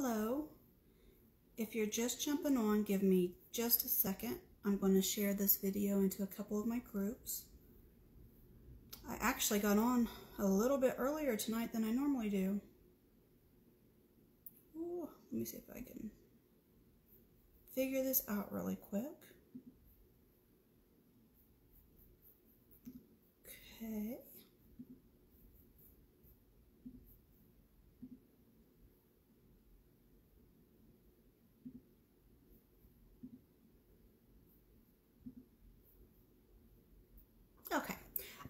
Hello. If you're just jumping on, give me just a second. I'm going to share this video into a couple of my groups. I actually got on a little bit earlier tonight than I normally do. Ooh, let me see if I can figure this out really quick. Okay. Okay,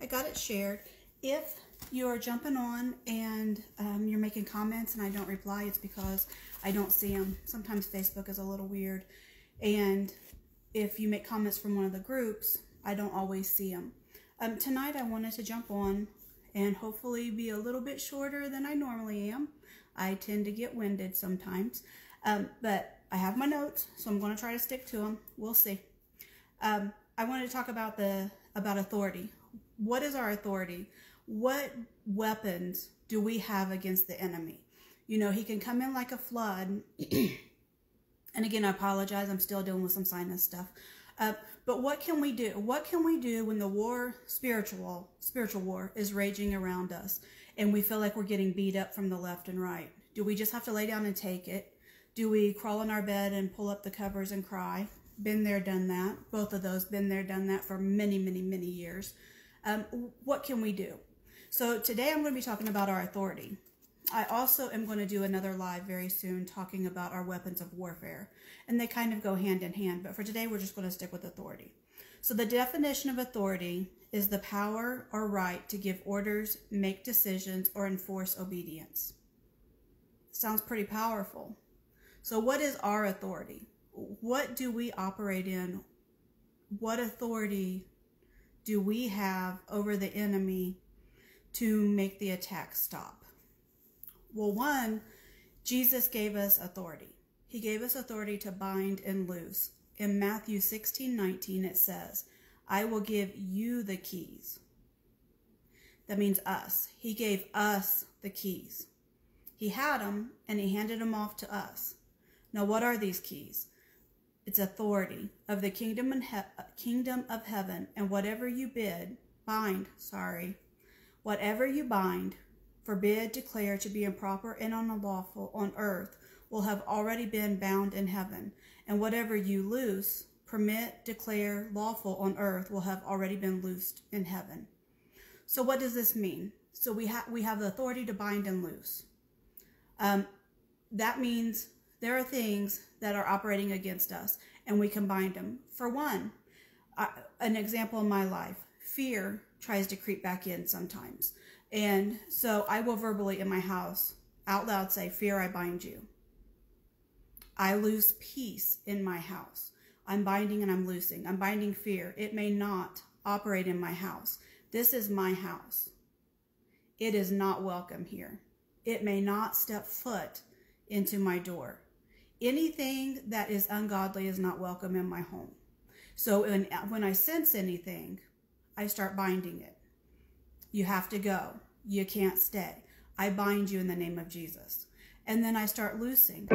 I got it shared. If you're jumping on and um, you're making comments and I don't reply, it's because I don't see them. Sometimes Facebook is a little weird. And if you make comments from one of the groups, I don't always see them. Um, tonight I wanted to jump on and hopefully be a little bit shorter than I normally am. I tend to get winded sometimes. Um, but I have my notes, so I'm going to try to stick to them. We'll see. Um, I wanted to talk about the about authority. What is our authority? What weapons do we have against the enemy? You know, he can come in like a flood. and again, I apologize. I'm still dealing with some sinus stuff. Uh, but what can we do? What can we do when the war, spiritual, spiritual war, is raging around us, and we feel like we're getting beat up from the left and right? Do we just have to lay down and take it? Do we crawl in our bed and pull up the covers and cry? Been there, done that. Both of those, been there, done that for many, many, many years. Um, what can we do? So today I'm going to be talking about our authority. I also am going to do another live very soon talking about our weapons of warfare. And they kind of go hand in hand, but for today we're just going to stick with authority. So the definition of authority is the power or right to give orders, make decisions, or enforce obedience. Sounds pretty powerful. So what is our authority? what do we operate in? What authority do we have over the enemy to make the attack stop? Well, one, Jesus gave us authority. He gave us authority to bind and loose. In Matthew 16, 19, it says, I will give you the keys. That means us. He gave us the keys. He had them and he handed them off to us. Now, what are these keys? Its authority of the kingdom and kingdom of heaven, and whatever you bid, bind, sorry, whatever you bind, forbid, declare to be improper and unlawful on earth will have already been bound in heaven, and whatever you loose, permit, declare lawful on earth will have already been loosed in heaven. So what does this mean? So we have we have the authority to bind and loose. Um, that means there are things that are operating against us, and we can bind them. For one, I, an example in my life, fear tries to creep back in sometimes. And so I will verbally in my house out loud say, Fear, I bind you. I lose peace in my house. I'm binding and I'm loosing. I'm binding fear. It may not operate in my house. This is my house. It is not welcome here. It may not step foot into my door anything that is ungodly is not welcome in my home. So when, when I sense anything, I start binding it. You have to go. You can't stay. I bind you in the name of Jesus. And then I start loosing. I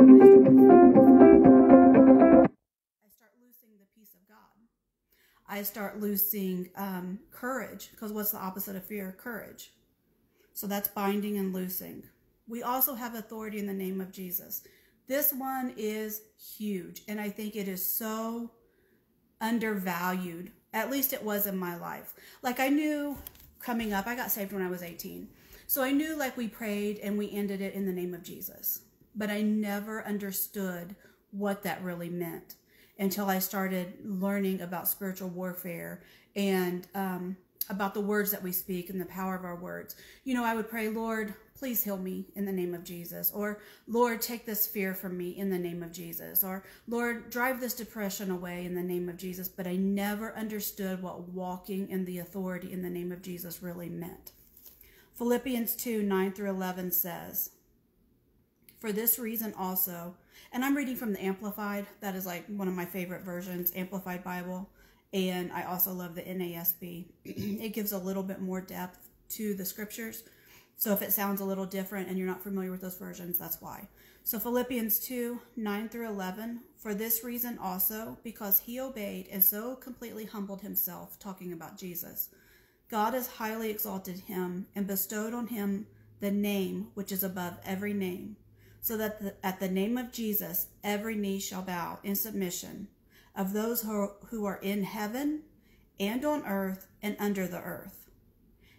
start loosing the peace of God. I start loosing um, courage, because what's the opposite of fear? Courage. So that's binding and loosing. We also have authority in the name of Jesus. This one is huge, and I think it is so undervalued. At least it was in my life. Like I knew coming up, I got saved when I was 18. So I knew like we prayed and we ended it in the name of Jesus. But I never understood what that really meant until I started learning about spiritual warfare and um, about the words that we speak and the power of our words. You know, I would pray, Lord, please heal me in the name of Jesus. Or, Lord, take this fear from me in the name of Jesus. Or, Lord, drive this depression away in the name of Jesus. But I never understood what walking in the authority in the name of Jesus really meant. Philippians 2 9 through 11 says, For this reason also, and I'm reading from the Amplified, that is like one of my favorite versions, Amplified Bible. And I also love the NASB. it gives a little bit more depth to the scriptures. So if it sounds a little different and you're not familiar with those versions, that's why. So Philippians 2 9 through 11. For this reason also, because he obeyed and so completely humbled himself, talking about Jesus, God has highly exalted him and bestowed on him the name which is above every name, so that the, at the name of Jesus every knee shall bow in submission of those who, who are in heaven and on earth and under the earth.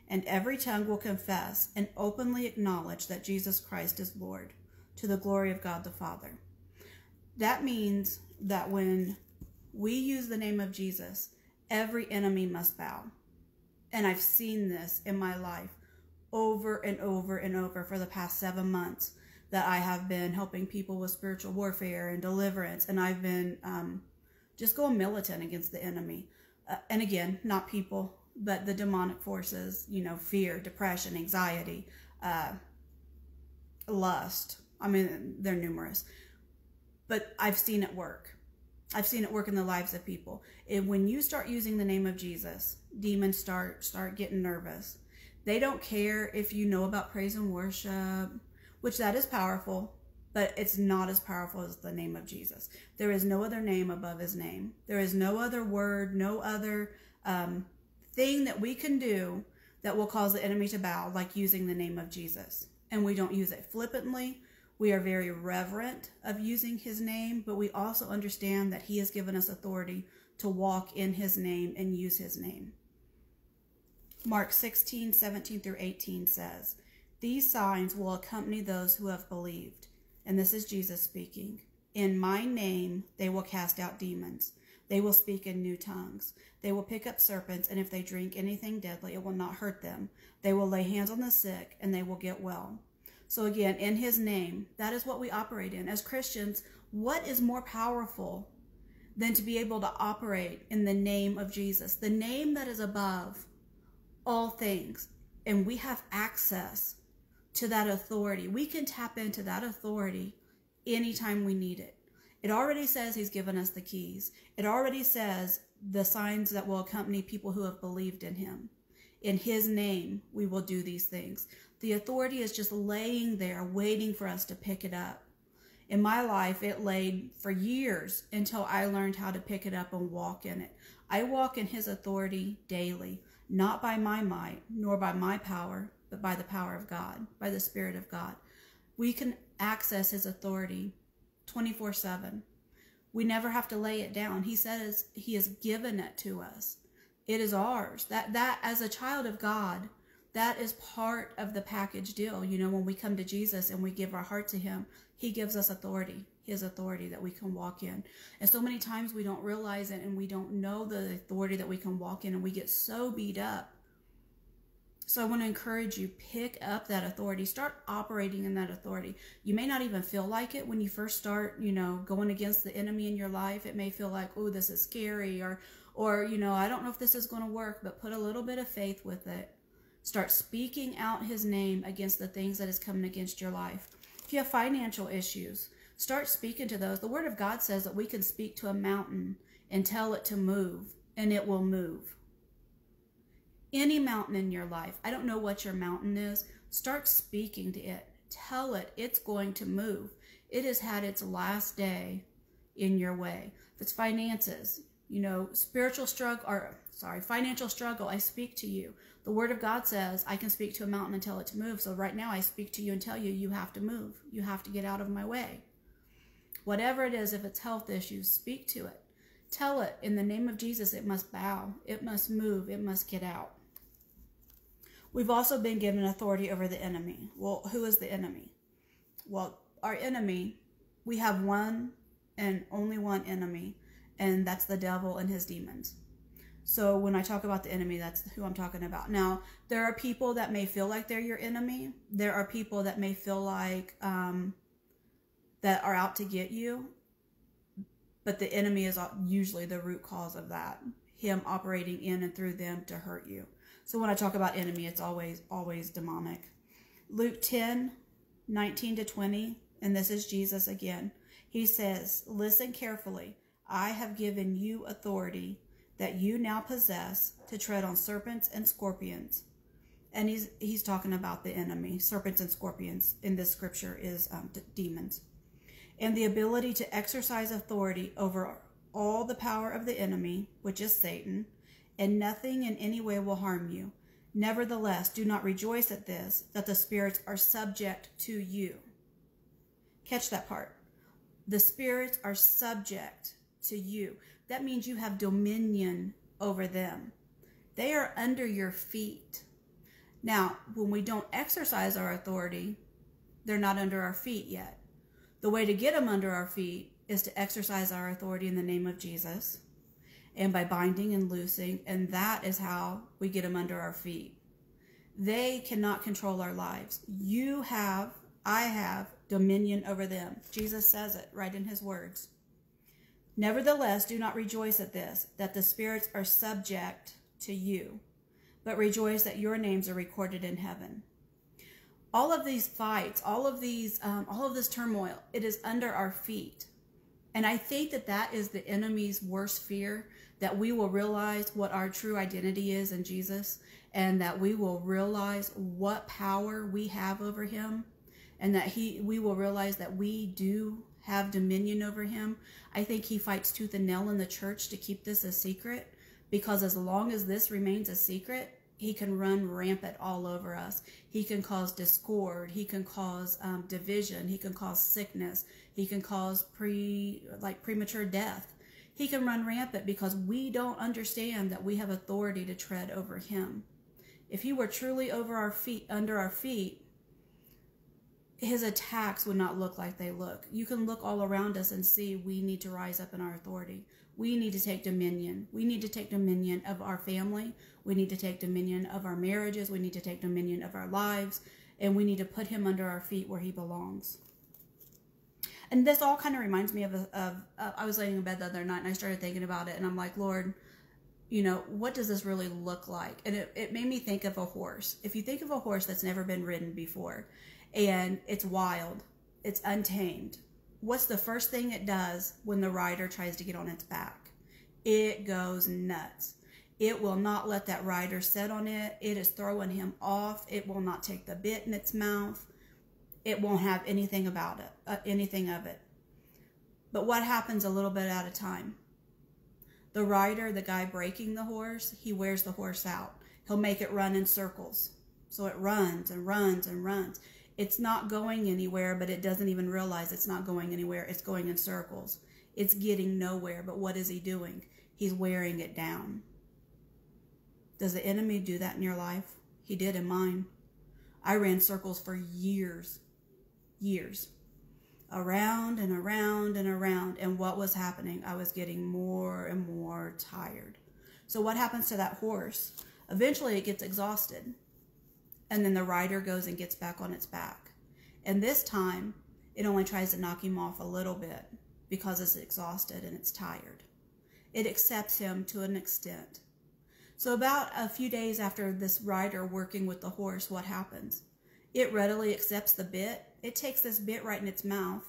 And every tongue will confess and openly acknowledge that Jesus Christ is Lord to the glory of God the Father. That means that when we use the name of Jesus, every enemy must bow. And I've seen this in my life over and over and over for the past seven months that I have been helping people with spiritual warfare and deliverance. And I've been um, just going militant against the enemy. Uh, and again, not people, but the demonic forces, you know, fear, depression, anxiety, uh, lust. I mean, they're numerous. But I've seen it work. I've seen it work in the lives of people. And when you start using the name of Jesus, demons start start getting nervous. They don't care if you know about praise and worship, which that is powerful but it's not as powerful as the name of Jesus. There is no other name above his name. There is no other word, no other um, thing that we can do that will cause the enemy to bow like using the name of Jesus. And we don't use it flippantly. We are very reverent of using his name, but we also understand that he has given us authority to walk in his name and use his name. Mark 16, 17 through 18 says, These signs will accompany those who have believed and this is Jesus speaking. In my name they will cast out demons. They will speak in new tongues. They will pick up serpents, and if they drink anything deadly, it will not hurt them. They will lay hands on the sick, and they will get well. So, again, in his name, that is what we operate in. As Christians, what is more powerful than to be able to operate in the name of Jesus, the name that is above all things? And we have access to that authority. We can tap into that authority anytime we need it. It already says he's given us the keys. It already says the signs that will accompany people who have believed in him. In his name, we will do these things. The authority is just laying there, waiting for us to pick it up. In my life, it laid for years until I learned how to pick it up and walk in it. I walk in his authority daily, not by my might, nor by my power, but by the power of God, by the Spirit of God. We can access His authority 24 7. We never have to lay it down. He says He has given it to us. It is ours. That, that as a child of God, that is part of the package deal. You know, when we come to Jesus and we give our heart to Him, He gives us authority, His authority that we can walk in. And so many times we don't realize it and we don't know the authority that we can walk in and we get so beat up so I want to encourage you, pick up that authority. Start operating in that authority. You may not even feel like it when you first start, you know, going against the enemy in your life. It may feel like, oh, this is scary or, or, you know, I don't know if this is going to work, but put a little bit of faith with it. Start speaking out his name against the things that is coming against your life. If you have financial issues, start speaking to those. The word of God says that we can speak to a mountain and tell it to move and it will move any mountain in your life. I don't know what your mountain is. Start speaking to it. Tell it it's going to move. It has had its last day in your way. If it's finances, you know, spiritual struggle, or sorry, financial struggle, I speak to you. The word of God says I can speak to a mountain and tell it to move. So right now I speak to you and tell you, you have to move. You have to get out of my way. Whatever it is, if it's health issues, speak to it. Tell it in the name of Jesus, it must bow, it must move, it must get out. We've also been given authority over the enemy. Well, who is the enemy? Well, our enemy, we have one and only one enemy, and that's the devil and his demons. So when I talk about the enemy, that's who I'm talking about. Now, there are people that may feel like they're your enemy. There are people that may feel like um, that are out to get you. But the enemy is usually the root cause of that. Him operating in and through them to hurt you. So when I talk about enemy, it's always, always demonic. Luke 10, 19 to 20, and this is Jesus again. He says, Listen carefully. I have given you authority that you now possess to tread on serpents and scorpions and he's he's talking about the enemy, serpents and scorpions. In this scripture is um, demons, and the ability to exercise authority over all the power of the enemy, which is Satan, and nothing in any way will harm you. Nevertheless, do not rejoice at this, that the spirits are subject to you. Catch that part. The spirits are subject to you. That means you have dominion over them. They are under your feet. Now, when we don't exercise our authority, they're not under our feet yet. The way to get them under our feet is to exercise our authority in the name of Jesus and by binding and loosing, and that is how we get them under our feet. They cannot control our lives. You have, I have dominion over them. Jesus says it right in his words. Nevertheless, do not rejoice at this, that the spirits are subject to you, but rejoice that your names are recorded in heaven. All of these fights, all of these, um, all of this turmoil, it is under our feet. And I think that that is the enemy's worst fear that we will realize what our true identity is in Jesus and that we will realize what power we have over him and that he we will realize that we do have dominion over him. I think he fights tooth and nail in the church to keep this a secret because as long as this remains a secret, he can run rampant all over us. He can cause discord. He can cause um, division. He can cause sickness. He can cause pre like premature death. He can run rampant because we don't understand that we have authority to tread over him. If he were truly over our feet, under our feet, his attacks would not look like they look. You can look all around us and see we need to rise up in our authority. We need to take dominion. We need to take dominion of our family. We need to take dominion of our marriages. We need to take dominion of our lives. And we need to put him under our feet where he belongs and this all kind of reminds me of, of uh, I was laying in bed the other night and I started thinking about it and I'm like, Lord, you know, what does this really look like? And it, it made me think of a horse. If you think of a horse that's never been ridden before and it's wild, it's untamed, what's the first thing it does when the rider tries to get on its back? It goes nuts. It will not let that rider sit on it. It is throwing him off. It will not take the bit in its mouth it won't have anything about it, uh, anything of it. But what happens a little bit at a time? The rider, the guy breaking the horse, he wears the horse out. He'll make it run in circles. So it runs and runs and runs. It's not going anywhere, but it doesn't even realize it's not going anywhere. It's going in circles. It's getting nowhere. But what is he doing? He's wearing it down. Does the enemy do that in your life? He did in mine. I ran circles for years years around and around and around. And what was happening? I was getting more and more tired. So, what happens to that horse? Eventually, it gets exhausted. And then the rider goes and gets back on its back. And this time, it only tries to knock him off a little bit because it's exhausted and it's tired. It accepts him to an extent. So, about a few days after this rider working with the horse, what happens? It readily accepts the bit it takes this bit right in its mouth.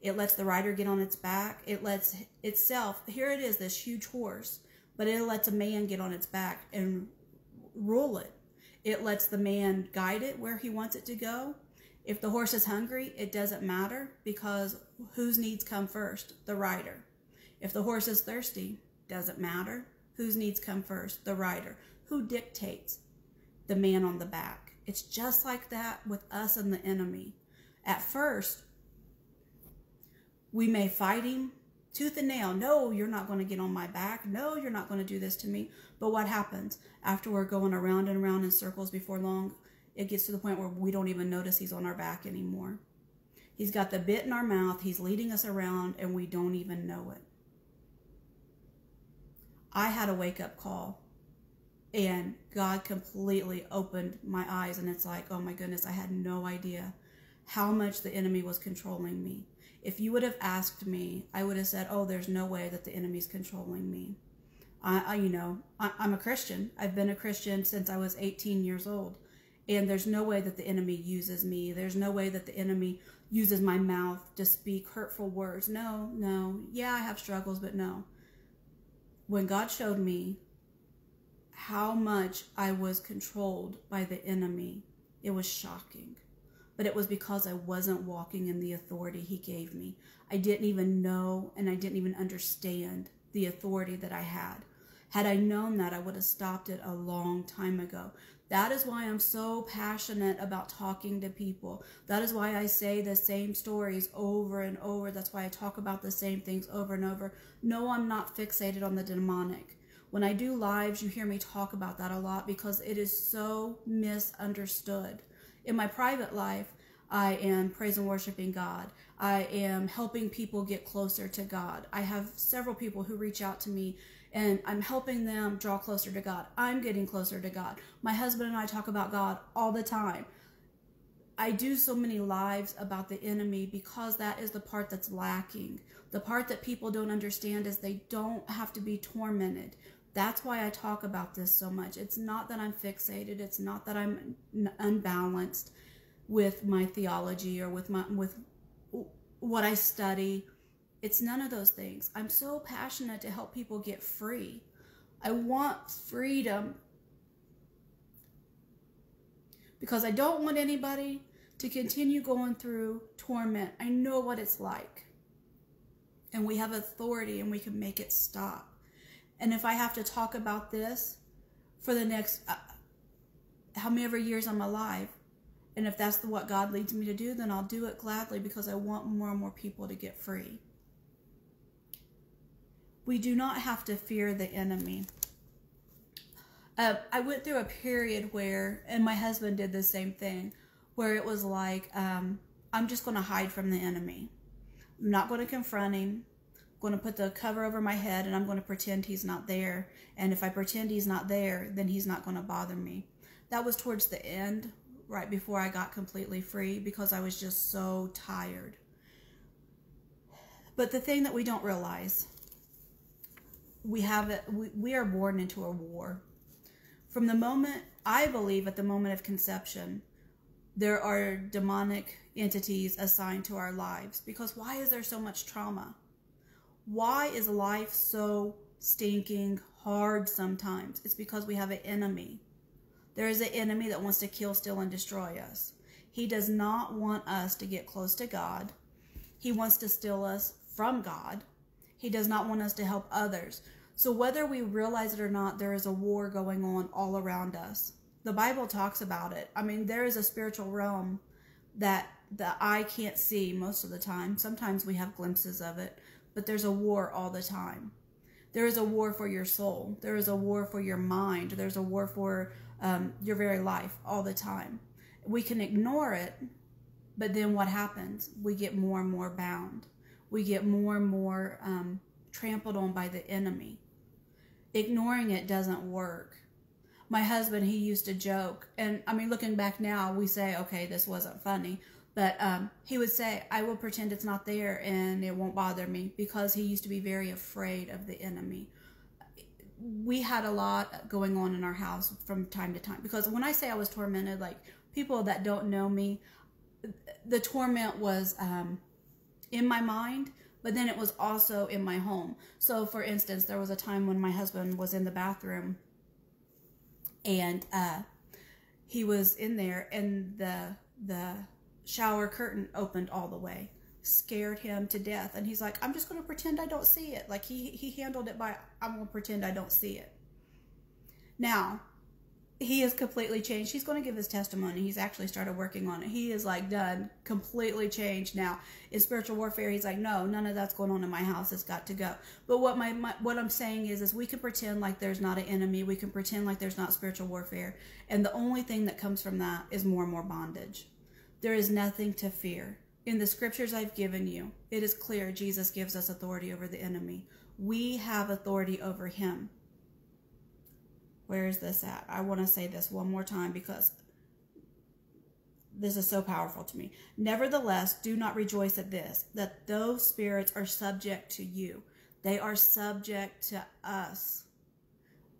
It lets the rider get on its back. It lets itself, here it is, this huge horse, but it lets a man get on its back and rule it. It lets the man guide it where he wants it to go. If the horse is hungry, it doesn't matter because whose needs come first? The rider. If the horse is thirsty, doesn't matter. Whose needs come first? The rider. Who dictates? The man on the back. It's just like that with us and the enemy. At first, we may fight him tooth and nail. No, you're not going to get on my back. No, you're not going to do this to me. But what happens after we're going around and around in circles before long? It gets to the point where we don't even notice he's on our back anymore. He's got the bit in our mouth. He's leading us around and we don't even know it. I had a wake up call and God completely opened my eyes and it's like, oh my goodness, I had no idea how much the enemy was controlling me. If you would have asked me, I would have said, "Oh, there's no way that the enemy's controlling me." I, I you know, I, I'm a Christian. I've been a Christian since I was 18 years old, and there's no way that the enemy uses me. There's no way that the enemy uses my mouth to speak hurtful words. No, no. Yeah, I have struggles, but no. When God showed me how much I was controlled by the enemy. It was shocking. But it was because I wasn't walking in the authority he gave me. I didn't even know and I didn't even understand the authority that I had. Had I known that, I would have stopped it a long time ago. That is why I'm so passionate about talking to people. That is why I say the same stories over and over. That's why I talk about the same things over and over. No, I'm not fixated on the demonic. When I do lives, you hear me talk about that a lot because it is so misunderstood. In my private life, I am praise and worshiping God. I am helping people get closer to God. I have several people who reach out to me and I'm helping them draw closer to God. I'm getting closer to God. My husband and I talk about God all the time. I do so many lives about the enemy because that is the part that's lacking. The part that people don't understand is they don't have to be tormented. That's why I talk about this so much. It's not that I'm fixated. It's not that I'm unbalanced with my theology or with my with what I study. It's none of those things. I'm so passionate to help people get free. I want freedom because I don't want anybody to continue going through torment. I know what it's like. And we have authority and we can make it stop. And if I have to talk about this for the next uh, many years I'm alive, and if that's what God leads me to do, then I'll do it gladly because I want more and more people to get free. We do not have to fear the enemy. Uh, I went through a period where, and my husband did the same thing, where it was like, um, I'm just going to hide from the enemy. I'm not going to confront him. I'm going to put the cover over my head and I'm going to pretend he's not there. And if I pretend he's not there, then he's not going to bother me. That was towards the end right before I got completely free because I was just so tired. But the thing that we don't realize, we have it, we, we are born into a war. From the moment, I believe at the moment of conception, there are demonic entities assigned to our lives because why is there so much trauma? Why is life so stinking hard sometimes? It's because we have an enemy there is an enemy that wants to kill, steal, and destroy us. He does not want us to get close to God. He wants to steal us from God. He does not want us to help others. So, whether we realize it or not, there is a war going on all around us. The Bible talks about it. I mean, there is a spiritual realm that the eye can't see most of the time. Sometimes we have glimpses of it, but there's a war all the time. There is a war for your soul. There is a war for your mind. There's a war for um, your very life all the time. We can ignore it, but then what happens? We get more and more bound. We get more and more um, trampled on by the enemy. Ignoring it doesn't work. My husband, he used to joke, and I mean, looking back now, we say, okay, this wasn't funny, but um, he would say, I will pretend it's not there and it won't bother me because he used to be very afraid of the enemy we had a lot going on in our house from time to time because when I say I was tormented, like people that don't know me, the torment was um, in my mind, but then it was also in my home. So, for instance, there was a time when my husband was in the bathroom and uh, he was in there, and the the shower curtain opened all the way scared him to death. And he's like i'm just going to pretend i don't see it. Like he he handled it by i'm going to pretend i don't see it. Now he has completely changed. He's going to give his testimony. He's actually started working on it. He is like done completely changed now in spiritual warfare. He's like no none of that's going on in my house. It's got to go. But what my, my what i'm saying is is we can pretend like there's not an enemy. We can pretend like there's not spiritual warfare. And the only thing that comes from that is more and more bondage. There is nothing to fear. In the scriptures I've given you, it is clear Jesus gives us authority over the enemy. We have authority over him. Where is this at? I want to say this one more time because this is so powerful to me. Nevertheless, do not rejoice at this, that those spirits are subject to you. They are subject to us.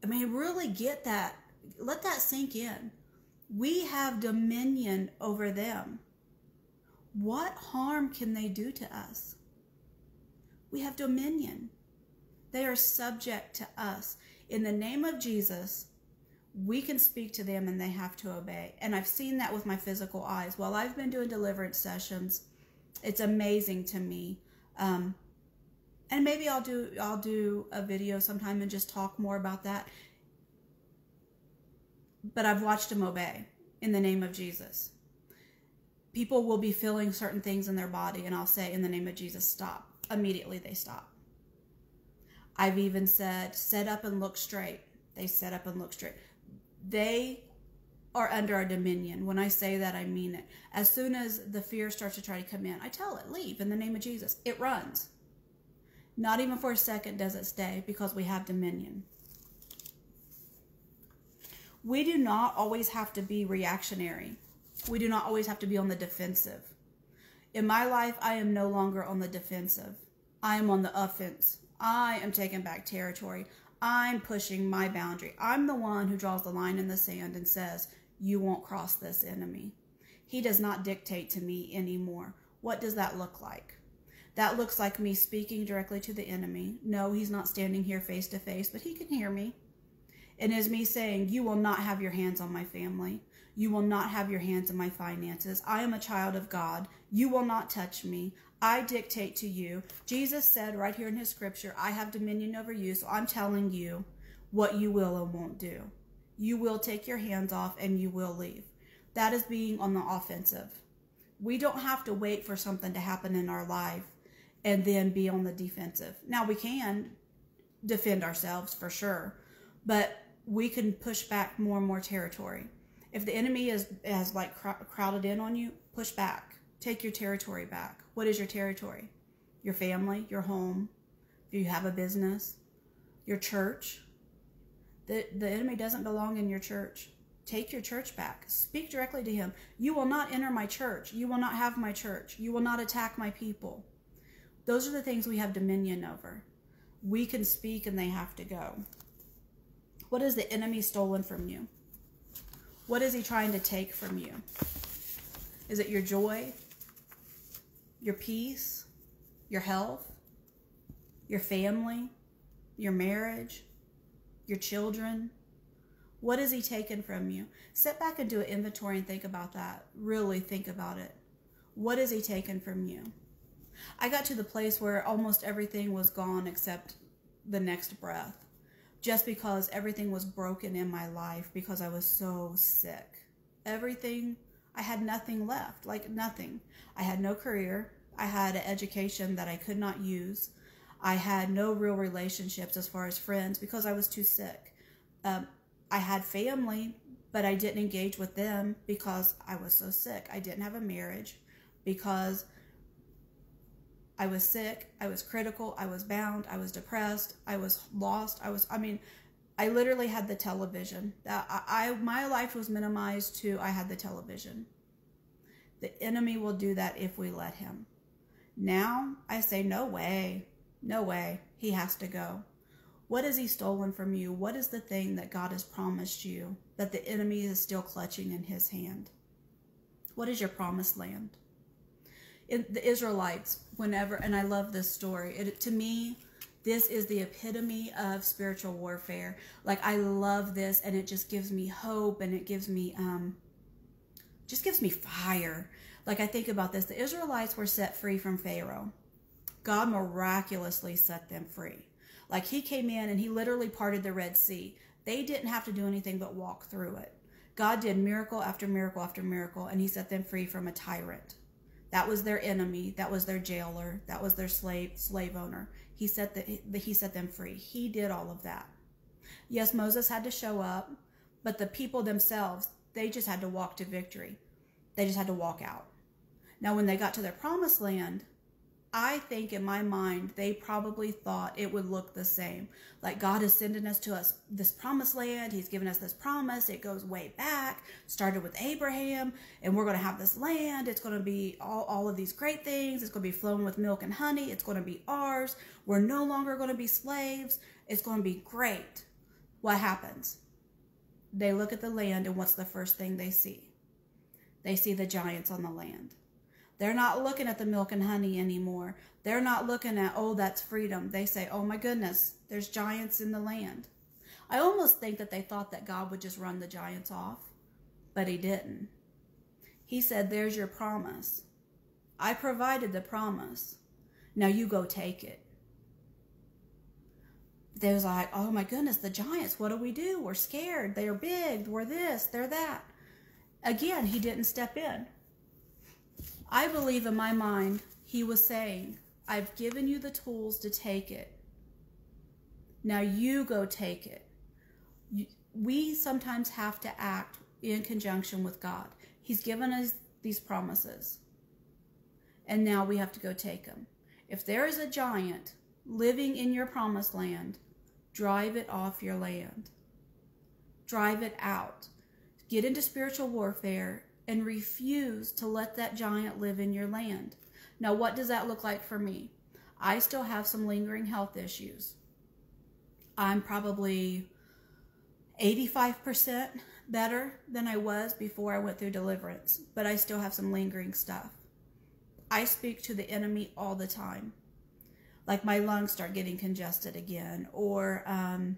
I mean, really get that. Let that sink in. We have dominion over them. What harm can they do to us? We have dominion. They are subject to us. In the name of Jesus, we can speak to them and they have to obey. And I've seen that with my physical eyes. While I've been doing deliverance sessions, it's amazing to me. Um, and maybe I'll do I'll do a video sometime and just talk more about that. But I've watched them obey in the name of Jesus. People will be feeling certain things in their body, and I'll say, in the name of Jesus, stop. Immediately they stop. I've even said, set up and look straight. They set up and look straight. They are under our dominion. When I say that, I mean it. As soon as the fear starts to try to come in, I tell it, leave in the name of Jesus. It runs. Not even for a second does it stay because we have dominion. We do not always have to be reactionary. We do not always have to be on the defensive. In my life, I am no longer on the defensive. I am on the offense. I am taking back territory. I'm pushing my boundary. I'm the one who draws the line in the sand and says, You won't cross this enemy. He does not dictate to me anymore. What does that look like? That looks like me speaking directly to the enemy. No, he's not standing here face to face, but he can hear me. It is me saying, You will not have your hands on my family. You will not have your hands in my finances. I am a child of God. You will not touch me. I dictate to you. Jesus said right here in his scripture, I have dominion over you. So I'm telling you what you will and won't do. You will take your hands off and you will leave. That is being on the offensive. We don't have to wait for something to happen in our life and then be on the defensive. Now we can defend ourselves for sure, but we can push back more and more territory. If the enemy is has like crowded in on you, push back. Take your territory back. What is your territory? Your family, your home, if you have a business, your church. The, the enemy doesn't belong in your church. Take your church back. Speak directly to him. You will not enter my church. You will not have my church. You will not attack my people. Those are the things we have dominion over. We can speak and they have to go. What is the enemy stolen from you? What is he trying to take from you? Is it your joy? Your peace, your health, your family, your marriage, your children? What has he taken from you? Sit back and do an inventory and think about that. Really think about it. What has he taken from you? I got to the place where almost everything was gone except the next breath. Just because everything was broken in my life because I was so sick. Everything I had nothing left, like nothing. I had no career. I had an education that I could not use. I had no real relationships as far as friends because I was too sick. Um, I had family, but I didn't engage with them because I was so sick. I didn't have a marriage because I was sick. I was critical. I was bound. I was depressed. I was lost. I was, I mean, I literally had the television. That I, I my life was minimized to I had the television. The enemy will do that if we let him. Now I say, no way, no way. He has to go. What has he stolen from you? What is the thing that God has promised you that the enemy is still clutching in his hand? What is your promised land? In the Israelites, whenever, and I love this story, it, to me, this is the epitome of spiritual warfare. Like I love this and it just gives me hope and it gives me um just gives me fire. Like I think about this, the Israelites were set free from Pharaoh. God miraculously set them free. Like he came in and he literally parted the Red Sea. They didn't have to do anything but walk through it. God did miracle after miracle after miracle and he set them free from a tyrant. That was their enemy. That was their jailer. That was their slave slave owner. He set the, he set them free. He did all of that. Yes, Moses had to show up, but the people themselves, they just had to walk to victory. They just had to walk out. Now, when they got to their promised land, I think in my mind, they probably thought it would look the same. Like God is sending us to us this promised land. He's given us this promise. It goes way back, started with Abraham, and we're going to have this land. It's going to be all, all of these great things. It's going to be flowing with milk and honey. It's going to be ours. We're no longer going to be slaves. It's going to be great. What happens? They look at the land, and what's the first thing they see? They see the giants on the land they're not looking at the milk and honey anymore. They're not looking at, oh, that's freedom. They say, oh my goodness, there's giants in the land. I almost think that they thought that God would just run the giants off, but he didn't. He said, There's your promise. I provided the promise. Now you go take it. They was like, Oh my goodness, the giants, what do we do? We're scared. They're big. We're this, they're that. Again, he didn't step in. I believe in my mind, he was saying, I've given you the tools to take it. Now you go take it. we sometimes have to act in conjunction with God. He's given us these promises. And now we have to go take them. If there is a giant living in your promised land, drive it off your land. Drive it out. Get into spiritual warfare and refuse to let that giant live in your land. Now, what does that look like for me? I still have some lingering health issues. I'm probably 85% better than I was before I went through deliverance, but I still have some lingering stuff. I speak to the enemy all the time. Like my lungs start getting congested again, or um,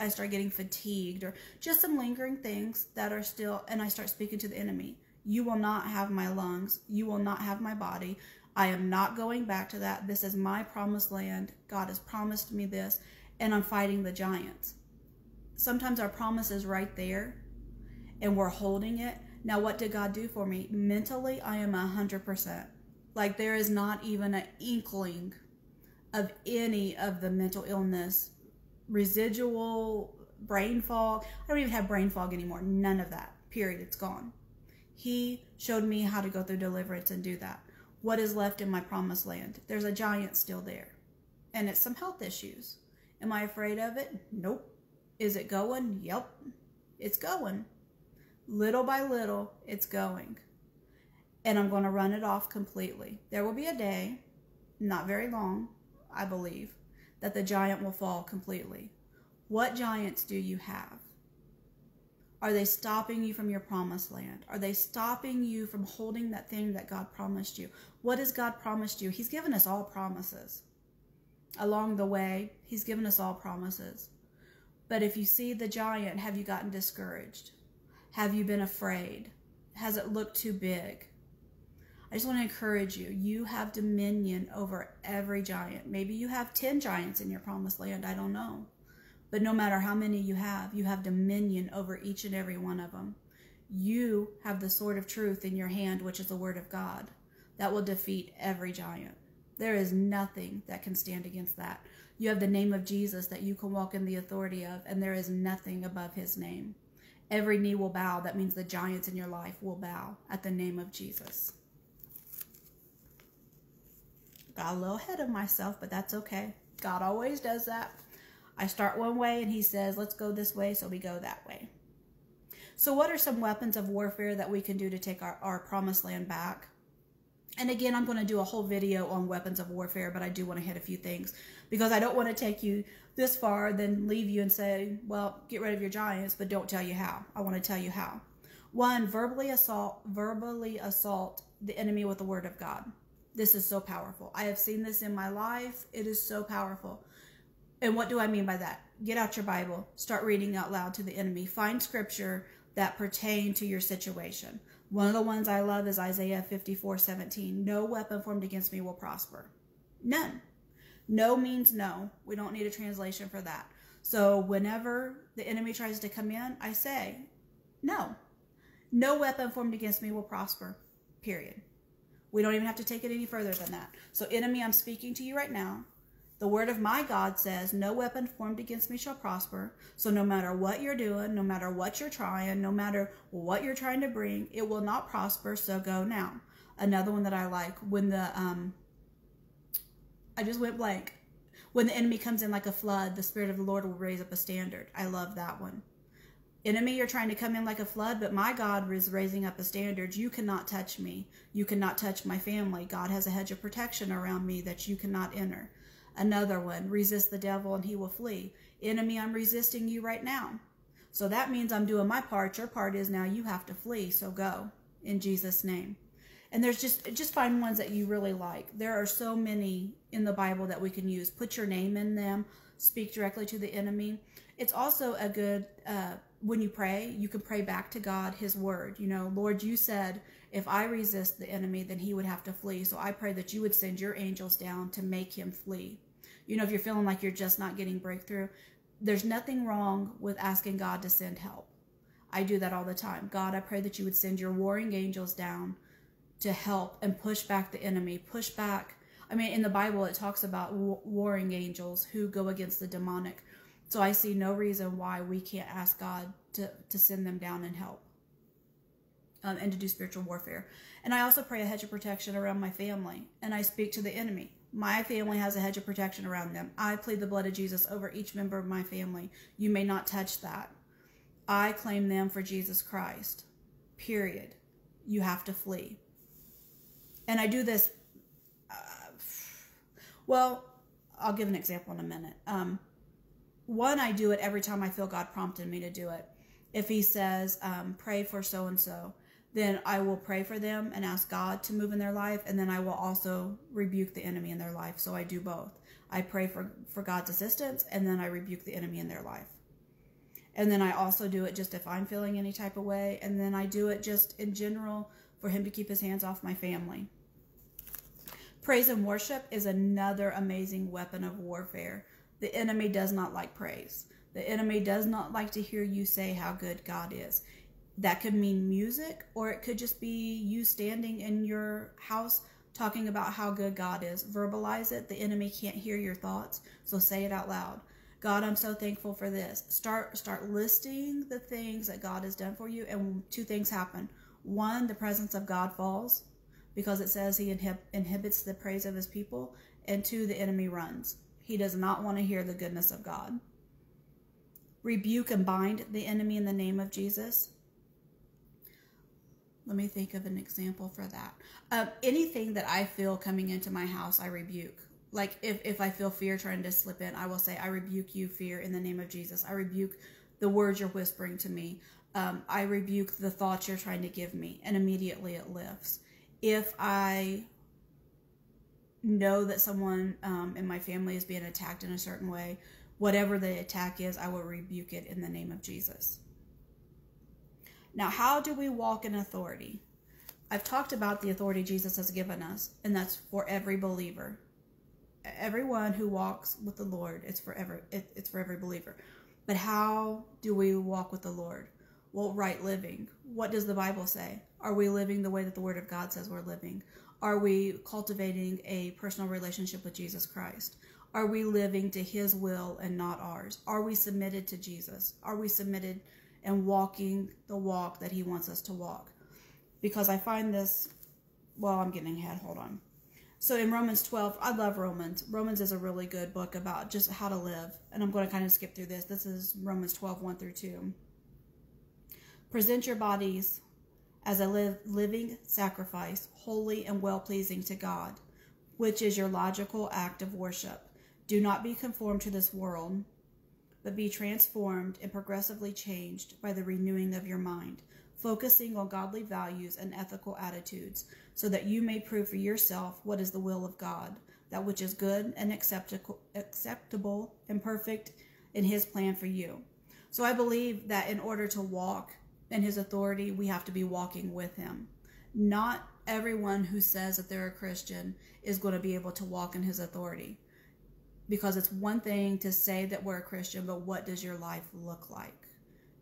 I start getting fatigued, or just some lingering things that are still, and I start speaking to the enemy. You will not have my lungs. You will not have my body. I am not going back to that. This is my promised land. God has promised me this, and I'm fighting the giants sometimes our promise is right there and we're holding it. Now, what did God do for me? Mentally, I am 100%. Like, there is not even an inkling of any of the mental illness, residual brain fog. I don't even have brain fog anymore. None of that. Period. It's gone. He showed me how to go through deliverance and do that. What is left in my promised land? There's a giant still there, and it's some health issues. Am I afraid of it? Nope. Is it going? Yep, it's going. Little by little, it's going. And I'm going to run it off completely. There will be a day, not very long, I believe, that the giant will fall completely. What giants do you have? Are they stopping you from your promised land? Are they stopping you from holding that thing that God promised you? What has God promised you? He's given us all promises. Along the way, He's given us all promises. But if you see the giant, have you gotten discouraged? Have you been afraid? Has it looked too big? I just want to encourage you. You have dominion over every giant. Maybe you have 10 giants in your promised land. I don't know. But no matter how many you have, you have dominion over each and every one of them. You have the sword of truth in your hand, which is the word of God. That will defeat every giant. There is nothing that can stand against that. You have the name of Jesus that you can walk in the authority of, and there is nothing above his name. Every knee will bow. That means the giants in your life will bow at the name of Jesus. Got a little ahead of myself, but that's okay. God always does that. I start one way and he says, let's go this way, so we go that way. So what are some weapons of warfare that we can do to take our, our promised land back? And again, I'm going to do a whole video on weapons of warfare, but I do want to hit a few things because I don't want to take you this far, then leave you and say, well, get rid of your giants, but don't tell you how. I want to tell you how. One, verbally assault, verbally assault the enemy with the word of God. This is so powerful. I have seen this in my life. It is so powerful. And what do I mean by that? Get out your Bible, start reading out loud to the enemy. Find scripture that pertain to your situation. One of the ones I love is Isaiah 54 17. No weapon formed against me will prosper. None. No means no. We don't need a translation for that. So whenever the enemy tries to come in, I say, no. No weapon formed against me will prosper. Period. We don't even have to take it any further than that. So, enemy, I'm speaking to you right now. The word of my God says, No weapon formed against me shall prosper. So, no matter what you're doing, no matter what you're trying, no matter what you're trying to bring, it will not prosper. So, go now. Another one that I like when the, um, I just went blank. When the enemy comes in like a flood, the Spirit of the Lord will raise up a standard. I love that one. Enemy, you're trying to come in like a flood, but my God is raising up a standard. You cannot touch me. You cannot touch my family. God has a hedge of protection around me that you cannot enter. Another one, resist the devil and he will flee. Enemy, I'm resisting you right now. So that means I'm doing my part. Your part is now you have to flee. So go in Jesus' name. And there's just just find ones that you really like. There are so many in the Bible that we can use. Put your name in them. Speak directly to the enemy. It's also a good uh, when you pray, you can pray back to God His word. You know, Lord, you said if I resist the enemy, then he would have to flee. So I pray that you would send your angels down to make him flee. You know, if you're feeling like you're just not getting breakthrough, there's nothing wrong with asking God to send help. I do that all the time. God, I pray that you would send your warring angels down to help and push back the enemy, push back. I mean, in the Bible, it talks about warring angels who go against the demonic. So I see no reason why we can't ask God to, to send them down and help um, and to do spiritual warfare. And I also pray a hedge of protection around my family and I speak to the enemy. My family has a hedge of protection around them. I plead the blood of Jesus over each member of my family. You may not touch that. I claim them for Jesus Christ. Period. You have to flee. And I do this. Uh, well, I'll give an example in a minute. Um, one, I do it every time I feel God prompted me to do it. If He says, um, pray for so and so, then I will pray for them and ask God to move in their life, and then I will also rebuke the enemy in their life. So I do both. I pray for, for God's assistance, and then I rebuke the enemy in their life. And then I also do it just if I'm feeling any type of way, and then I do it just in general for Him to keep His hands off my family. Praise and worship is another amazing weapon of warfare. The enemy does not like praise. The enemy does not like to hear you say how good God is. That could mean music, or it could just be you standing in your house talking about how good God is. Verbalize it. The enemy can't hear your thoughts, so say it out loud. God, I'm so thankful for this. Start start listing the things that God has done for you, and two things happen. One, the presence of God falls because it says He inhib- inhibits the praise of His people, and two, the enemy runs. He does not want to hear the goodness of God. Rebuke and bind the enemy in the name of Jesus. Let me think of an example for that. Um, anything that I feel coming into my house, I rebuke. Like if, if I feel fear trying to slip in, I will say, I rebuke you, fear, in the name of Jesus. I rebuke the words you're whispering to me. Um, I rebuke the thoughts you're trying to give me, and immediately it lifts. If I know that someone um, in my family is being attacked in a certain way, whatever the attack is, I will rebuke it in the name of Jesus. Now, how do we walk in authority? I've talked about the authority Jesus has given us, and that's for every believer. Everyone who walks with the Lord, it's for every, it, it's for every believer. But how do we walk with the Lord? Well, right living. What does the Bible say? Are we living the way that the Word of God says we're living? Are we cultivating a personal relationship with Jesus Christ? Are we living to His will and not ours? Are we submitted to Jesus? Are we submitted and walking the walk that he wants us to walk. Because I find this, well, I'm getting ahead, hold on. So in Romans 12, I love Romans. Romans is a really good book about just how to live. And I'm going to kind of skip through this. This is Romans 12, 1 through 2. Present your bodies as a live, living sacrifice, holy and well pleasing to God, which is your logical act of worship. Do not be conformed to this world but be transformed and progressively changed by the renewing of your mind, focusing on godly values and ethical attitudes, so that you may prove for yourself what is the will of God, that which is good and acceptable and perfect in His plan for you. So I believe that in order to walk in His authority, we have to be walking with Him. Not everyone who says that they're a Christian is going to be able to walk in His authority because it's one thing to say that we're a Christian, but what does your life look like?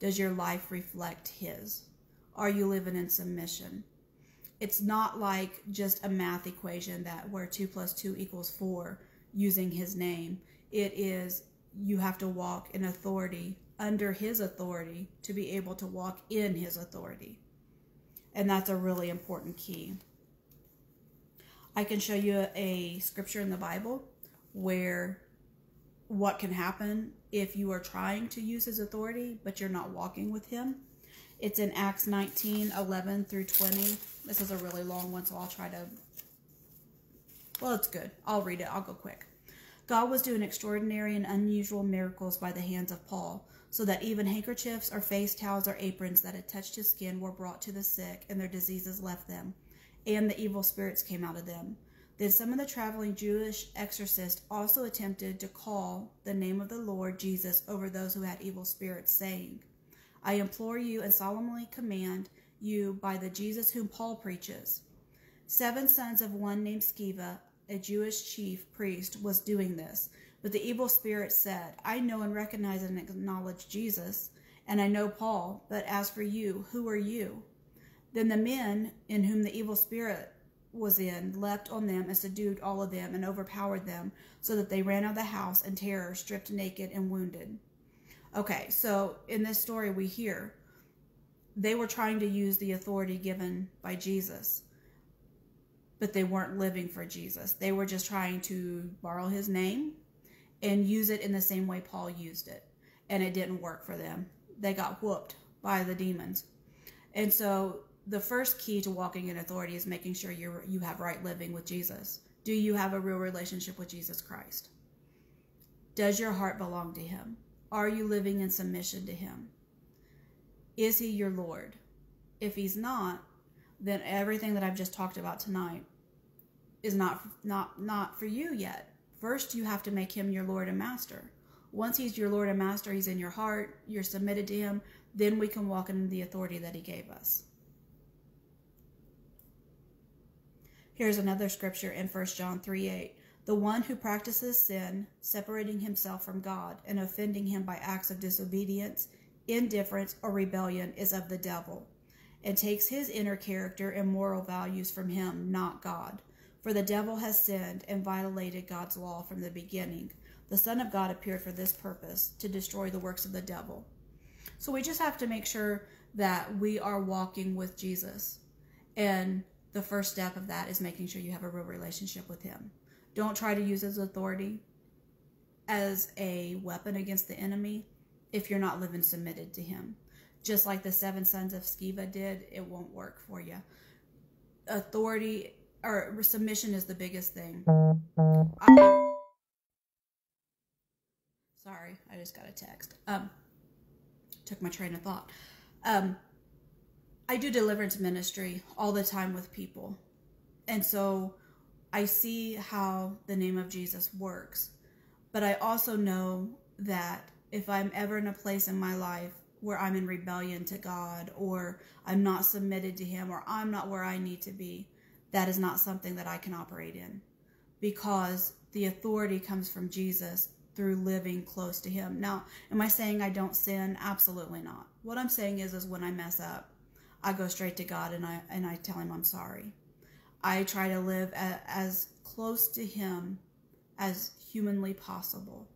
Does your life reflect His? Are you living in submission? It's not like just a math equation that where 2 plus 2 equals 4 using His name. It is you have to walk in authority under His authority to be able to walk in His authority. And that's a really important key. I can show you a scripture in the Bible where what can happen if you are trying to use his authority but you're not walking with him. It's in Acts 19 11 through 20. This is a really long one, so I'll try to. Well, it's good. I'll read it. I'll go quick. God was doing extraordinary and unusual miracles by the hands of Paul, so that even handkerchiefs or face towels or aprons that had touched his skin were brought to the sick, and their diseases left them. and the evil spirits came out of them. Then some of the traveling Jewish exorcists also attempted to call the name of the Lord Jesus over those who had evil spirits, saying, I implore you and solemnly command you by the Jesus whom Paul preaches. Seven sons of one named Sceva, a Jewish chief priest, was doing this. But the evil spirit said, I know and recognize and acknowledge Jesus, and I know Paul, but as for you, who are you? Then the men in whom the evil spirit was in leapt on them and subdued all of them and overpowered them, so that they ran out of the house in terror, stripped naked and wounded. Okay, so in this story, we hear they were trying to use the authority given by Jesus, but they weren't living for Jesus. They were just trying to borrow his name and use it in the same way Paul used it, and it didn't work for them. They got whooped by the demons. And so the first key to walking in authority is making sure you you have right living with Jesus. Do you have a real relationship with Jesus Christ? Does your heart belong to him? Are you living in submission to him? Is he your Lord? If he's not, then everything that I've just talked about tonight is not not not for you yet. First, you have to make him your Lord and Master. Once he's your Lord and Master, he's in your heart, you're submitted to him, then we can walk in the authority that he gave us. Here's another scripture in 1 John 3 8. The one who practices sin, separating himself from God and offending him by acts of disobedience, indifference, or rebellion is of the devil, and takes his inner character and moral values from him, not God. For the devil has sinned and violated God's law from the beginning. The Son of God appeared for this purpose, to destroy the works of the devil. So we just have to make sure that we are walking with Jesus. And the first step of that is making sure you have a real relationship with him. Don't try to use his authority as a weapon against the enemy if you're not living submitted to him. Just like the seven sons of Sceva did, it won't work for you. Authority or submission is the biggest thing. I, sorry, I just got a text. Um, took my train of thought. Um, I do deliverance ministry all the time with people. And so I see how the name of Jesus works. But I also know that if I'm ever in a place in my life where I'm in rebellion to God or I'm not submitted to Him or I'm not where I need to be, that is not something that I can operate in because the authority comes from Jesus through living close to Him. Now, am I saying I don't sin? Absolutely not. What I'm saying is, is when I mess up, I go straight to God and I and I tell him I'm sorry. I try to live a, as close to him as humanly possible.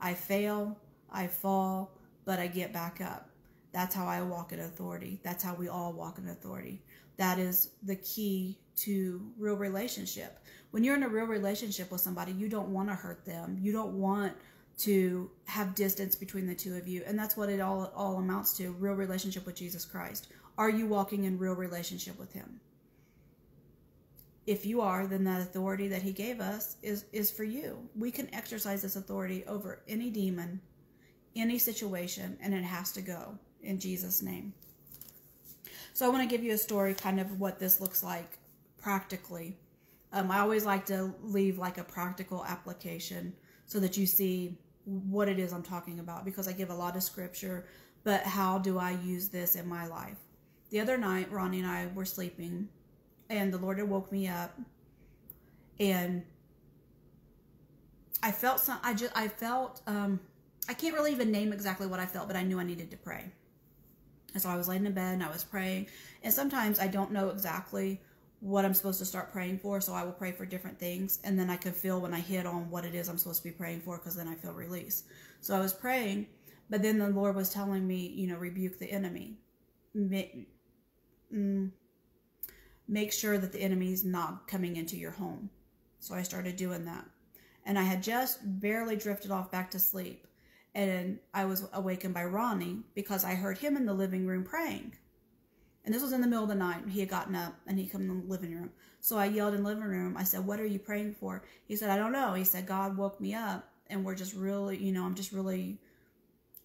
I fail, I fall, but I get back up. That's how I walk in authority. That's how we all walk in authority. That is the key to real relationship. When you're in a real relationship with somebody, you don't want to hurt them. You don't want to have distance between the two of you. And that's what it all all amounts to, real relationship with Jesus Christ. Are you walking in real relationship with him? If you are, then that authority that he gave us is, is for you. We can exercise this authority over any demon, any situation, and it has to go in Jesus' name. So I want to give you a story kind of what this looks like practically. Um, I always like to leave like a practical application so that you see what it is I'm talking about because I give a lot of scripture, but how do I use this in my life? the other night, Ronnie and I were sleeping, and the Lord had woke me up, and I felt some. I just I felt. Um, I can't really even name exactly what I felt, but I knew I needed to pray. And so I was laying in bed and I was praying. And sometimes I don't know exactly what I'm supposed to start praying for, so I will pray for different things, and then I can feel when I hit on what it is I'm supposed to be praying for, because then I feel release. So I was praying, but then the Lord was telling me, you know, rebuke the enemy mm, make sure that the enemy's not coming into your home. So I started doing that. And I had just barely drifted off back to sleep. And I was awakened by Ronnie because I heard him in the living room praying. And this was in the middle of the night. He had gotten up and he come in the living room. So I yelled in the living room. I said, what are you praying for? He said, I don't know. He said, God woke me up and we're just really, you know, I'm just really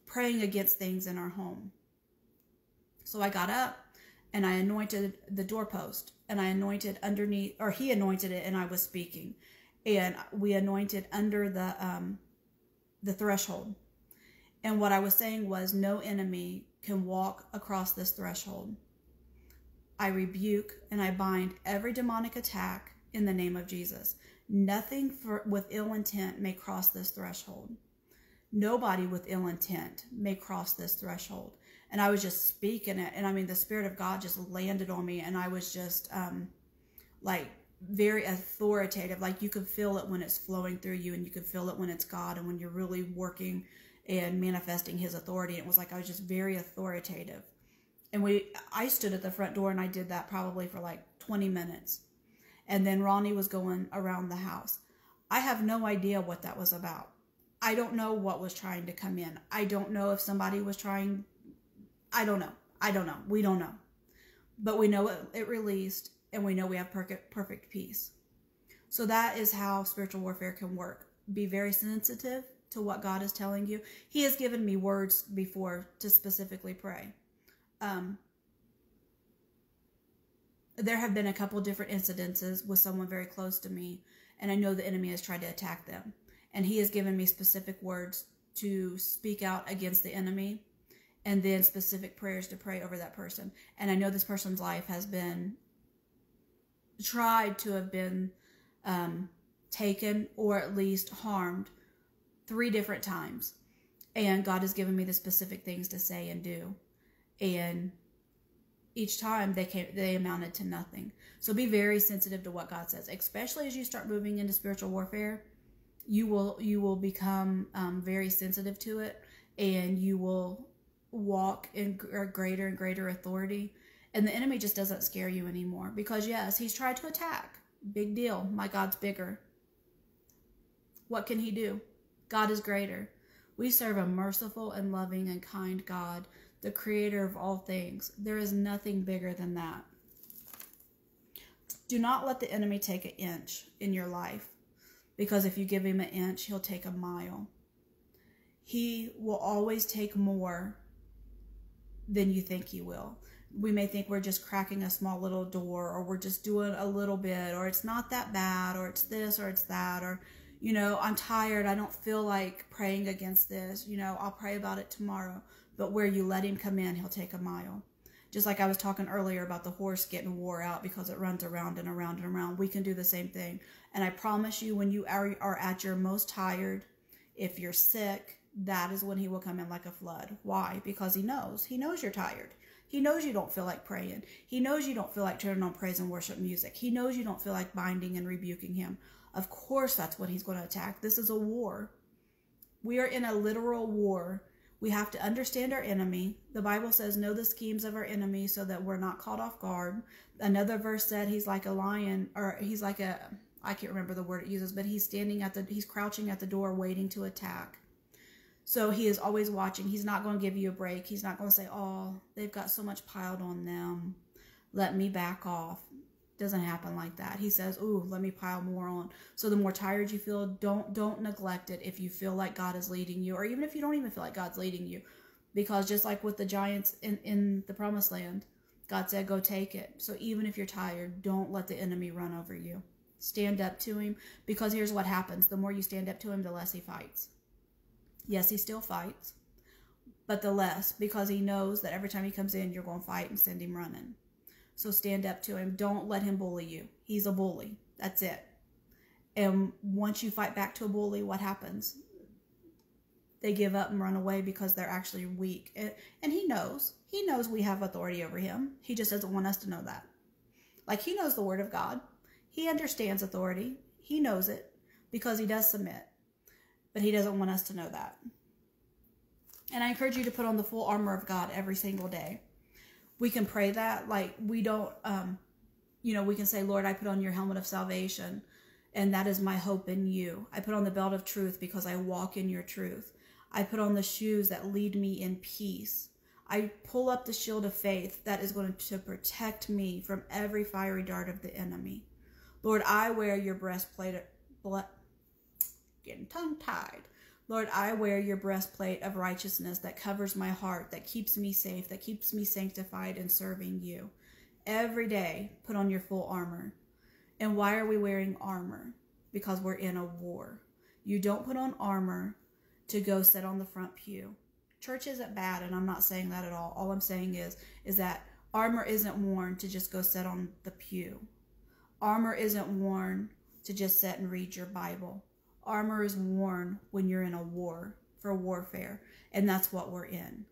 praying against things in our home. So I got up and I anointed the doorpost and I anointed underneath, or he anointed it and I was speaking. And we anointed under the, um, the threshold. And what I was saying was no enemy can walk across this threshold. I rebuke and I bind every demonic attack in the name of Jesus. Nothing for, with ill intent may cross this threshold. Nobody with ill intent may cross this threshold and I was just speaking it. And I mean, the Spirit of God just landed on me, and I was just um, like very authoritative. Like you could feel it when it's flowing through you, and you could feel it when it's God, and when you're really working and manifesting His authority. It was like I was just very authoritative. And we, I stood at the front door, and I did that probably for like 20 minutes. And then Ronnie was going around the house. I have no idea what that was about. I don't know what was trying to come in. I don't know if somebody was trying I don't know. I don't know. We don't know. But we know it, it released and we know we have perfect, perfect peace. So that is how spiritual warfare can work. Be very sensitive to what God is telling you. He has given me words before to specifically pray. Um, there have been a couple different incidences with someone very close to me, and I know the enemy has tried to attack them. And he has given me specific words to speak out against the enemy and then specific prayers to pray over that person. And I know this person's life has been tried to have been um, taken or at least harmed three different times. And God has given me the specific things to say and do. And each time they came they amounted to nothing. So be very sensitive to what God says, especially as you start moving into spiritual warfare. You will you will become um, very sensitive to it, and you will walk in greater and greater authority. And the enemy just doesn't scare you anymore because, yes, he's tried to attack. Big deal. My God's bigger. What can he do? God is greater. We serve a merciful and loving and kind God, the creator of all things. There is nothing bigger than that. Do not let the enemy take an inch in your life because if you give him an inch, he'll take a mile. He will always take more than you think he will. We may think we're just cracking a small little door or we're just doing a little bit or it's not that bad or it's this or it's that or, you know, I'm tired. I don't feel like praying against this. You know, I'll pray about it tomorrow. But where you let him come in, he'll take a mile. Just like I was talking earlier about the horse getting wore out because it runs around and around and around. We can do the same thing. And I promise you, when you are, are at your most tired, if you're sick, that is when he will come in like a flood. Why? Because he knows. He knows you're tired. He knows you don't feel like praying. He knows you don't feel like turning on praise and worship music. He knows you don't feel like binding and rebuking him. Of course, that's what he's going to attack. This is a war. We are in a literal war. We have to understand our enemy. The Bible says, know the schemes of our enemy so that we're not caught off guard. Another verse said he's like a lion, or he's like a, I can't remember the word it uses, but he's standing at the, he's crouching at the door waiting to attack. So he is always watching. He's not going to give you a break. He's not going to say, "Oh, they've got so much piled on them. Let me back off." Doesn't happen like that. He says, "Ooh, let me pile more on." So the more tired you feel, don't don't neglect it if you feel like God is leading you or even if you don't even feel like God's leading you. Because just like with the giants in in the promised land, God said, "Go take it." So even if you're tired, don't let the enemy run over you. Stand up to him because here's what happens. The more you stand up to him, the less he fights. Yes, he still fights, but the less because he knows that every time he comes in, you're going to fight and send him running. So stand up to him. Don't let him bully you. He's a bully. That's it. And once you fight back to a bully, what happens? They give up and run away because they're actually weak. And he knows. He knows we have authority over him. He just doesn't want us to know that. Like he knows the word of God. He understands authority. He knows it because he does submit but he doesn't want us to know that. And I encourage you to put on the full armor of God every single day. We can pray that, like, we don't, um, you know, we can say, Lord, I put on your helmet of salvation, and that is my hope in you. I put on the belt of truth because I walk in your truth. I put on the shoes that lead me in peace. I pull up the shield of faith that is going to protect me from every fiery dart of the enemy. Lord, I wear your breastplate, getting tongue tied. Lord, I wear your breastplate of righteousness that covers my heart, that keeps me safe, that keeps me sanctified in serving you. every day, put on your full armor. And why are we wearing armor? Because we're in a war. You don't put on armor to go sit on the front pew. Church isn't bad, and I'm not saying that at all. All I'm saying is, is that armor isn't worn to just go sit on the pew. Armor isn't worn to just sit and read your Bible. Armor is worn when you're in a war for warfare, and that's what we're in.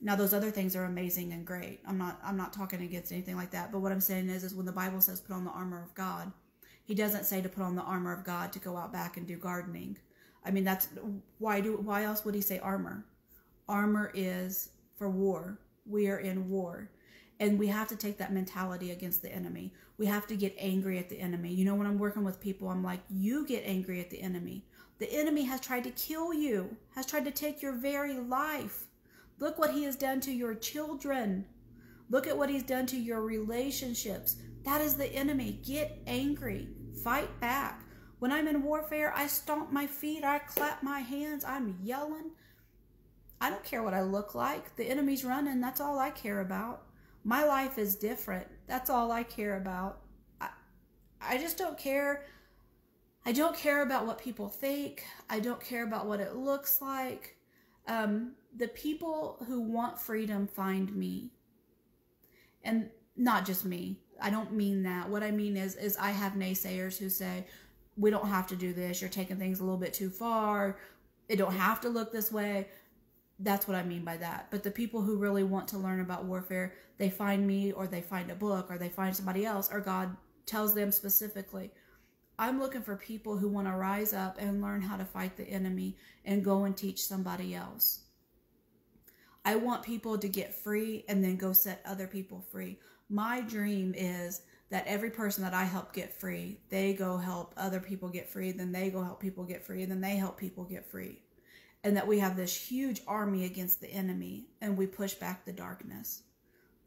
Now those other things are amazing and great. I'm not I'm not talking against anything like that, but what I'm saying is is when the Bible says put on the armor of God, he doesn't say to put on the armor of God to go out back and do gardening. I mean that's why do why else would he say armor? Armor is for war. We are in war. And we have to take that mentality against the enemy. We have to get angry at the enemy. You know, when I'm working with people, I'm like, you get angry at the enemy. The enemy has tried to kill you, has tried to take your very life. Look what he has done to your children. Look at what he's done to your relationships. That is the enemy. Get angry. Fight back. When I'm in warfare, I stomp my feet, I clap my hands, I'm yelling. I don't care what I look like. The enemy's running. That's all I care about. My life is different. That's all I care about. I, I just don't care. I don't care about what people think. I don't care about what it looks like. Um, the people who want freedom find me. And not just me. I don't mean that. What I mean is is I have naysayers who say, we don't have to do this. You're taking things a little bit too far. It don't have to look this way. That's what I mean by that. But the people who really want to learn about warfare, they find me or they find a book or they find somebody else or God tells them specifically. I'm looking for people who want to rise up and learn how to fight the enemy and go and teach somebody else. I want people to get free and then go set other people free. My dream is that every person that I help get free, they go help other people get free, then they go help people get free, and then they help people get free and that we have this huge army against the enemy and we push back the darkness.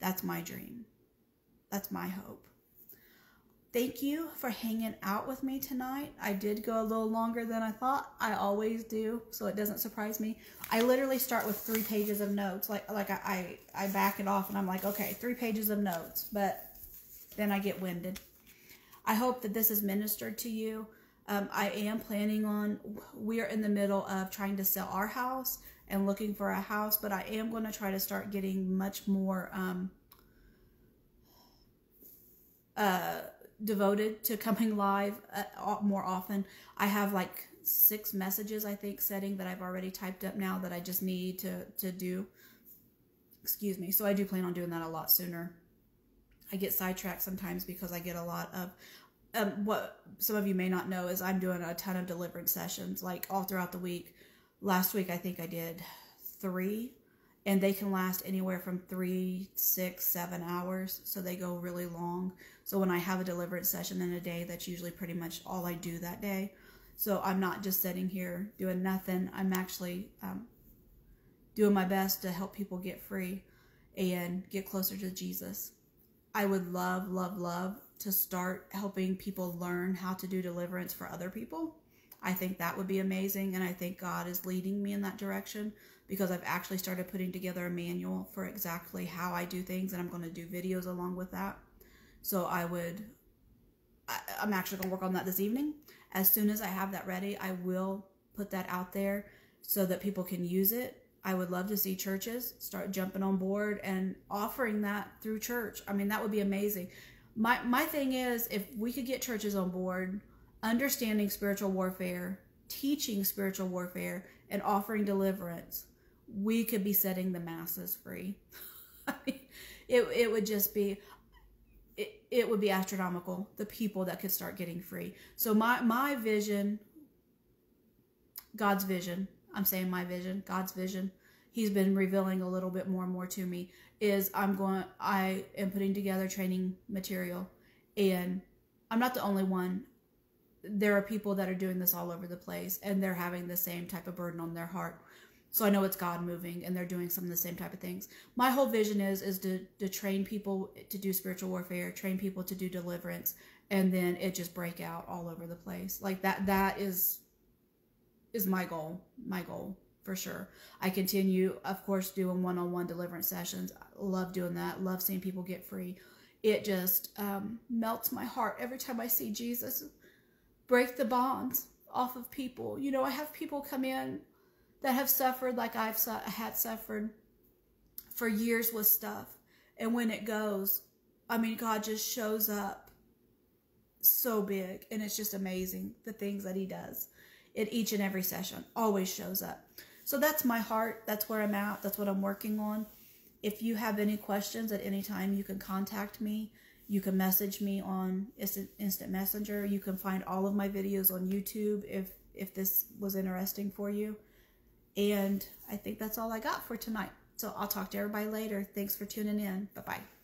That's my dream. That's my hope. Thank you for hanging out with me tonight. I did go a little longer than I thought. I always do, so it doesn't surprise me. I literally start with three pages of notes. Like like I, I, I back it off and I'm like, okay, three pages of notes. But then I get winded. I hope that this has ministered to you. Um, I am planning on, we are in the middle of trying to sell our house and looking for a house, but I am going to try to start getting much more um, uh, devoted to coming live uh, more often. I have like six messages, I think, setting that I've already typed up now that I just need to, to do. Excuse me. So I do plan on doing that a lot sooner. I get sidetracked sometimes because I get a lot of um, what some of you may not know is I'm doing a ton of deliverance sessions like all throughout the week. Last week, I think I did three, and they can last anywhere from three, six, seven hours. So they go really long. So when I have a deliverance session in a day, that's usually pretty much all I do that day. So I'm not just sitting here doing nothing. I'm actually um, doing my best to help people get free and get closer to Jesus. I would love, love, love to start helping people learn how to do deliverance for other people. I think that would be amazing. And I think God is leading me in that direction because I've actually started putting together a manual for exactly how I do things. And I'm going to do videos along with that. So I would, I, I'm actually going to work on that this evening. As soon as I have that ready, I will put that out there so that people can use it. I would love to see churches start jumping on board and offering that through church. I mean, that would be amazing my my thing is if we could get churches on board understanding spiritual warfare teaching spiritual warfare and offering deliverance we could be setting the masses free. I mean, it, it would just be it, it would be astronomical the people that could start getting free. So my my vision god's vision i'm saying my vision god's vision he's been revealing a little bit more and more to me is I'm going I am putting together training material and I'm not the only one. There are people that are doing this all over the place and they're having the same type of burden on their heart. So I know it's God moving and they're doing some of the same type of things. My whole vision is is to to train people to do spiritual warfare, train people to do deliverance, and then it just break out all over the place. Like that that is is my goal. My goal for sure. I continue, of course, doing one on one deliverance sessions. I love doing that. Love seeing people get free. it just um, melts my heart every time I see Jesus break the bonds off of people. You know, I have people come in that have suffered like I've su- had suffered for years with stuff. And when it goes, I mean, God just shows up so big. And it's just amazing the things that He does in each and every session. Always shows up. So that's my heart. That's where I'm at. That's what I'm working on. If you have any questions at any time, you can contact me. You can message me on Instant, Messenger. You can find all of my videos on YouTube if if this was interesting for you. And I think that's all I got for tonight. So I'll talk to everybody later. Thanks for tuning in. Bye bye.